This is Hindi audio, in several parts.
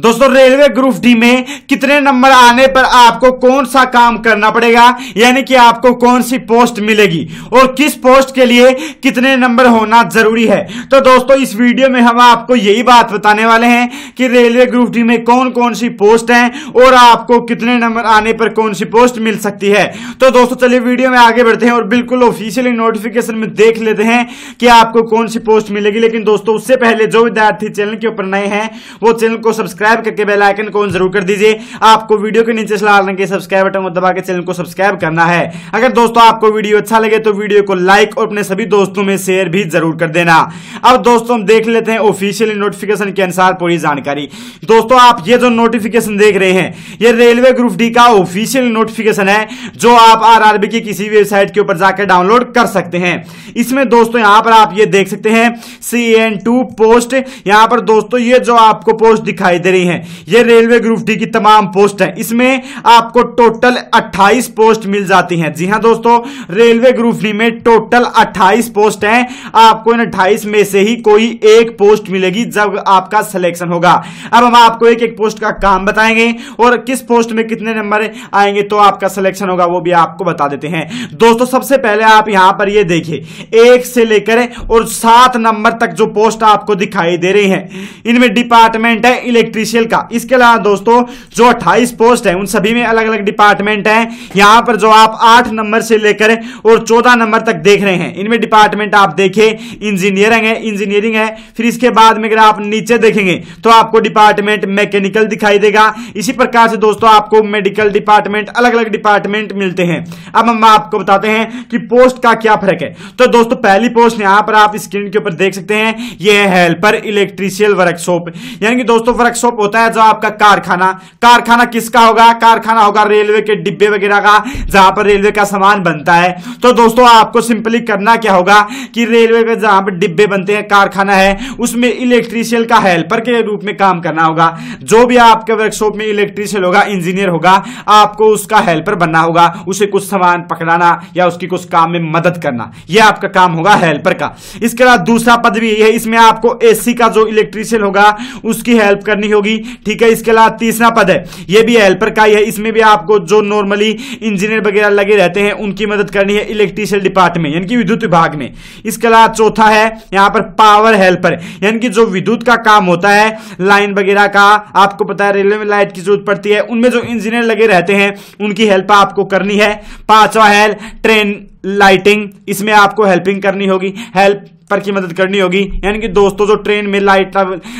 दोस्तों, रेलवे ग्रुप डी में कितने नंबर आने पर आपको कौन सा काम करना पड़ेगा? यानी कि आपको कौन सी पोस्ट मिलेगी? और किस पोस्ट के लिए कितने नंबर होना ज़रूरी है? तो दोस्तों, इस वीडियो में हम आपको यही बात बताने वाले हैं कि रेलवे ग्रुप डी में कौन कौन सी पोस्ट है और आपको कितने नंबर आने पर कौन सी पोस्ट मिल सकती है। तो दोस्तों, चलिए वीडियो में आगे बढ़ते हैं और बिल्कुल ऑफिशियली नोटिफिकेशन में देख लेते हैं कि आपको कौन सी पोस्ट मिलेगी। लेकिन दोस्तों, उससे पहले जो विद्यार्थी चैनल के ऊपर नए हैं, वो चैनल को सब्सक्राइब सब्सक्राइब करके बेल आइकन को ऑन ज़रूर कर दीजिए। आपको वीडियो के नीचे लाल रंग के सब्सक्राइब बटन को दबा के चैनल को सब्सक्राइब करना है। अगर दोस्तों आपको वीडियो अच्छा लगे तो वीडियो को लाइक और अपने सभी दोस्तों में शेयर भी ज़रूर कर देना। अब दोस्तों हम देख लेते हैं ऑफिशियल नोटिफिकेशन के अनुसार पूरी जानकारी। दोस्तों आप ये जो नोटिफिकेशन देख रहे हैं, ये रेलवे ग्रुप डी का ऑफिशियल नोटिफिकेशन है, जो आप आरआरबी की किसी वेबसाइट के ऊपर जाकर डाउनलोड कर सकते हैं। इसमें दोस्तों यहाँ पर आप ये देख सकते हैं सी एन टू पोस्ट यहाँ पर दोस्तों ये जो आपको पोस्ट दिखाई दे रही रही हैं। ये रेलवे ग्रुप डी की तमाम पोस्ट है। इसमें आपको टोटल 28 पोस्ट मिल जाती हैं। जी हाँ दोस्तों, रेलवे ग्रुप डी में टोटल 28 पोस्ट हैं। आपको इन 28 में से ही कोई एक पोस्ट मिलेगी जब आपका सिलेक्शन होगा। अब हम आपको एक एक पोस्ट का काम बताएँगे और किस पोस्ट में कितने नंबर आएँगे तो आपका सिलेक्शन होगा वो भी आपको बता देते हैं। दोस्तों, सबसे पहले आप यहाँ पर ये देखिए। एक से लेकर और सात नंबर तक जो पोस्ट आपको दिखाई दे रही है। इनमें डिपार्टमेंट है इलेक्ट्रिक ऑफिशियल का। इसके अलावा दोस्तों, जो 28 पोस्ट है, उन सभी में अलग अलग डिपार्टमेंट है। यहाँ पर जो आप आठ नंबर से लेकर और चौदह नंबर तक देख रहे हैं। इनमें डिपार्टमेंट आप देखें इंजीनियरिंग है इंजीनियरिंग है। फिर इसके बाद में अगर आप नीचे देखेंगे तो आपको डिपार्टमेंट मैकेनिकल दिखाई देगा। इसी प्रकार से दोस्तों, आपको मेडिकल डिपार्टमेंट अलग अलग डिपार्टमेंट मिलते हैं। अब हम आपको बताते हैं कि पोस्ट का क्या फ़र्क है। तो दोस्तों, पहली पोस्ट यहाँ पर आप स्क्रीन के ऊपर देख सकते हैं। यह है हेल्पर इलेक्ट्रीशियल वर्कशॉप यानी कि दोस्तों वर्कशॉप होता है जो आपका कारखाना कारखाना किसका होगा? कारखाना होगा रेलवे के डिब्बे वगैरह का, जहाँ पर रेलवे का सामान बनता है। तो दोस्तों, आपको सिंपली करना क्या होगा कि रेलवे के जहाँ पर डिब्बे बनते हैं, कारखाना है, उसमें इलेक्ट्रीशियन का हेल्पर के रूप में काम करना होगा। जो भी आपके वर्कशॉप में इलेक्ट्रीशियन होगा इंजीनियर होगा, आपको उसका हेल्पर बनना होगा, उसे कुछ सामान पकड़ाना या उसकी कुछ काम में मदद करना। यह आपका काम होगा हेल्पर का। इसके बाद दूसरा पद भी है, इसमें आपको एसी का जो इलेक्ट्रीशियन होगा, उसकी हेल्प करनी होगी। होगी। ठीक है, इसके अलावा तीसरा पद है। ये भी हेल्पर का ही है। इसमें भी आपको जो नॉर्मली इंजीनियर वगैरह लगे रहते हैं, उनकी मदद करनी है इलेक्ट्रिशियल डिपार्टमेंट यानी कि विद्युत विभाग में। इसके अलावा चौथा है, यहाँ पर पावर हेल्पर यानी कि जो विद्युत का काम होता है लाइन वगैरह का, आपको पता है रेलवे में लाइट की ज़रूरत पड़ती है। उनमें जो इंजीनियर लगे रहते हैं, उनकी हेल्प आपको करनी है। पांचवा है ट्रेन लाइटिंग इसमें आपको हेल्पिंग करनी होगी। हेल्प पर की मदद करनी होगी। यानी कि दोस्तों, जो ट्रेन में लाइट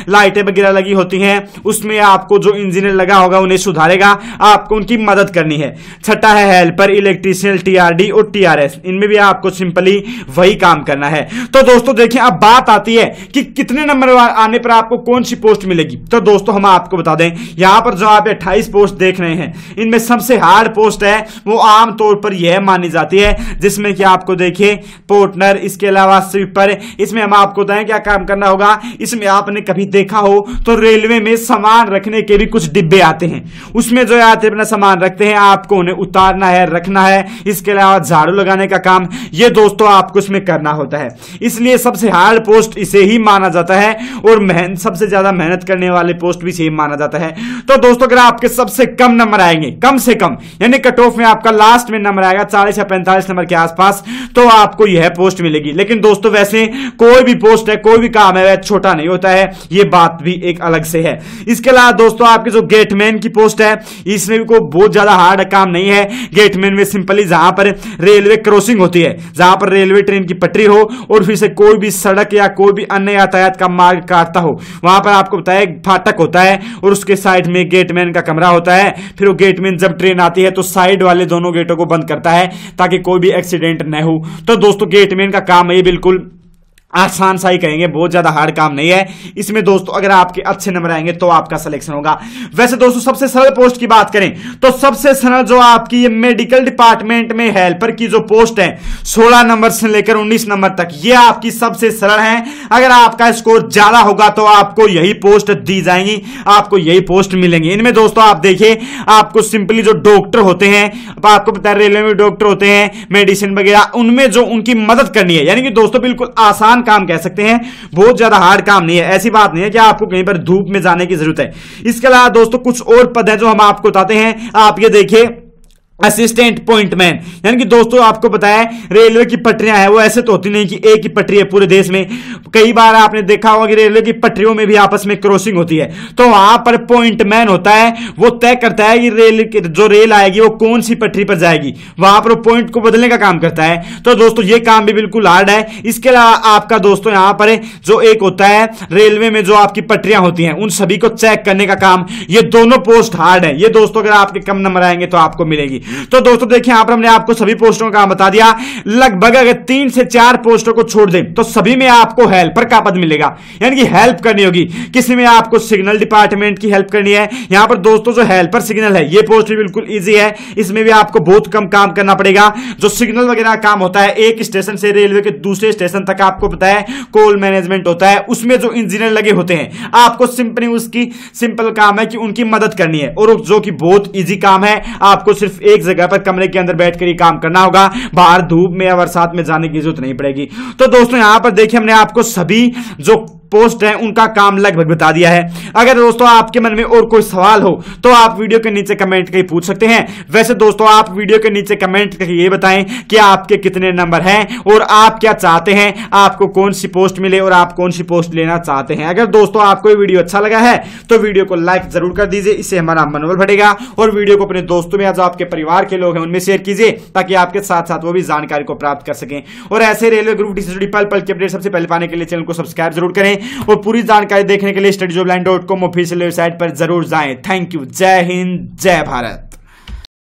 लाइटें वगैरह लगी होती हैं, उसमें आपको जो इंजीनियर लगा होगा, उन्हें सुधारेगा। आपको उनकी मदद करनी है। छठा है हेल्पर इलेक्ट्रीशियन टीआरडी और टीआरएस इनमें भी आपको सिंपली वही काम करना है। तो दोस्तों, देखिए, अब बात आती है कि कितने नंबर आने पर आपको कौन सी पोस्ट मिलेगी। तो दोस्तों, हम आपको बता दें, यहाँ पर जो आप अट्ठाईस पोस्ट देख रहे हैं, इनमें सबसे हार्ड पोस्ट है, वो आमतौर पर यह मानी जाती है, जिसमें कि आपको देखिए पोर्टनर इसके अलावा स्वीपर इसमें हम आपको बताएँ क्या काम करना होगा। इसमें आपने कभी देखा हो तो रेलवे में सामान रखने के भी कुछ डिब्बे आते हैं। उसमें जो आते अपना सामान रखते हैं, आपको उन्हें उतारना है, रखना है। इसके अलावा झाड़ू लगाने का काम, ये दोस्तों आपको इसमें करना होता है। इसलिए सबसे हार्ड पोस्ट इसे ही माना जाता है और मेहनत सबसे ज़्यादा मेहनत करने वाले पोस्ट भी सेम माना जाता है। तो दोस्तों, अगर आपके सबसे कम नंबर आएँगे, कम से कम, यानी कट ऑफ़ में आपका लास्ट में नंबर आएगा, चालीस या पैंतालीस नंबर के आसपास तो आपको यह पोस्ट मिलेगी। लेकिन दोस्तों, वैसे कोई भी पोस्ट है, कोई भी काम है, वह छोटा नहीं होता है। ये बात भी एक अलग से है। इसके अलावा दोस्तों, आपके जो गेटमैन की पोस्ट है, इसमें भी कोई बहुत ज़्यादा हार्ड काम नहीं है। गेटमैन में सिंपली जहाँ पर रेलवे क्रॉसिंग होती है, जहाँ पर रेलवे ट्रेन की पटरी हो, और फिर से कोई भी सड़क या कोई भी अन्य यातायात का मार्ग काटता हो, वहाँ पर आपको बताया फाटक होता है, और उसके साइड में गेटमैन का कमरा होता है। फिर वो गेटमैन जब ट्रेन आती है तो साइड वाले दोनों गेटों को बंद करता है, ताकि कोई भी एक्सीडेंट न हो। तो दोस्तों, गेटमैन का काम है बिल्कुल आसान सा ही कहेंगे बहुत ज़्यादा हार्ड काम नहीं है। इसमें दोस्तों, अगर आपके अच्छे नंबर आएँगे तो आपका सिलेक्शन होगा। वैसे दोस्तों, सबसे सरल पोस्ट की बात करें तो सबसे सरल जो आपकी ये मेडिकल डिपार्टमेंट में हेल्पर की जो पोस्ट है 16 नंबर से लेकर 19 नंबर तक, ये आपकी सबसे सरल है। अगर आपका स्कोर ज़्यादा होगा तो आपको यही पोस्ट दी जाएँगी, आपको यही पोस्ट मिलेंगी। इनमें दोस्तों, आप देखिए, आपको सिंपली जो डॉक्टर होते हैं आपको है रेलवे में डॉक्टर होते हैं मेडिसिन वगैरह, उनमें जो उनकी मदद करनी है, यानी कि दोस्तों, बिल्कुल आसान आसान काम कह सकते हैं, बहुत ज़्यादा हार्ड काम नहीं है। ऐसी बात नहीं है कि आपको कहीं पर धूप में जाने की ज़रूरत है। इसके अलावा दोस्तों, कुछ और पद है जो हम आपको बताते हैं। आप ये देखिए असिस्टेंट पॉइंटमैन यानी कि दोस्तों, आपको है रेलवे की पटरियाँ हैं, वो ऐसे तो होती नहीं कि एक ही पटरी है पूरे देश में। कई बार आपने देखा होगा कि रेलवे की पटरियों में भी आपस में क्रॉसिंग होती है। तो वहाँ पर पॉइंटमैन होता है, वो तय करता है कि रेल जो रेल आएगी, वो कौन सी पटरी पर जाएगी। वहाँ पर पॉइंट को बदलने का काम करता है। तो दोस्तों, ये काम भी बिल्कुल हार्ड है। इसके अलावा आपका दोस्तों, यहाँ पर जो एक होता है रेलवे में जो आपकी पटरियाँ होती हैं, उन सभी को चेक करने का काम, ये दोनों पोस्ट हार्ड है। ये दोस्तों, अगर आपके कम नंबर आएँगे तो आपको मिलेगी। तो दोस्तों देखिए, यहाँ पर हमने आपको सभी पोस्टों का बता दिया। लगभग अगर तीन से चार पोस्टों को छोड़ दें तो सभी में आपको हेल्पर का पद मिलेगा। यानी कि हेल्प करनी होगी। किसी में आपको सिग्नल डिपार्टमेंट की हेल्प करनी है। यहाँ पर दोस्तों जो हेल्पर सिग्नल है, ये पोस्ट भी बिल्कुल ईजी है। इसमें भी आपको बहुत कम काम करना पड़ेगा। जो सिग्नल वगैरह काम होता है, एक स्टेशन से रेलवे के दूसरे स्टेशन तक आपको पता है, कोल मैनेजमेंट होता है। उसमें जो इंजीनियर लगे होते हैं, आपको सिंपली उसकी, सिंपल काम है कि उनकी मदद करनी है। और जो कि बहुत ईजी काम है, आपको सिर्फ़ एक जगह पर कमरे के अंदर बैठकर ही काम करना होगा। बाहर धूप में या बरसात में जाने की ज़रूरत नहीं पड़ेगी। तो दोस्तों, यहाँ पर देखिए हमने आपको सभी जो पोस्ट है, उनका काम लगभग बता दिया है। अगर दोस्तों आपके मन में और कोई सवाल हो तो आप वीडियो के नीचे कमेंट करके पूछ सकते हैं। वैसे दोस्तों, आप वीडियो के नीचे कमेंट करके ये बताएँ कि आपके कितने नंबर हैं और आप क्या चाहते हैं, आपको कौन सी पोस्ट मिले और आप कौन सी पोस्ट लेना चाहते हैं। अगर दोस्तों आपको ये वीडियो अच्छा लगा है तो वीडियो को लाइक ज़रूर कर दीजिए, इससे हमारा मनोबल बढ़ेगा और वीडियो को अपने दोस्तों में जो आपके परिवार के लोग हैं, उनमें शेयर कीजिए, ताकि आपके साथ साथ वो भी जानकारी को प्राप्त कर सकें। और ऐसे रेलवे ग्रुप डी पल पल की अपडेट सबसे पहले पाने के लिए चैनल को सब्सक्राइब ज़रूर करें। और पूरी जानकारी देखने के लिए स्टडी ऑफिशियल वेबसाइट पर ज़रूर जाएँ। थैंक यू जय हिंद, जय भारत।